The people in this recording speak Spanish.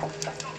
punto.